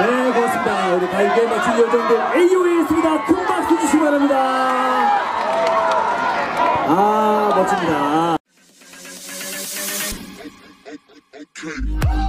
네, 고맙습니다. 우리 가요계 맞춘 요정들 AOA였습니다. 큰 박수 주시기 바랍니다. 아, 멋집니다. 아, okay.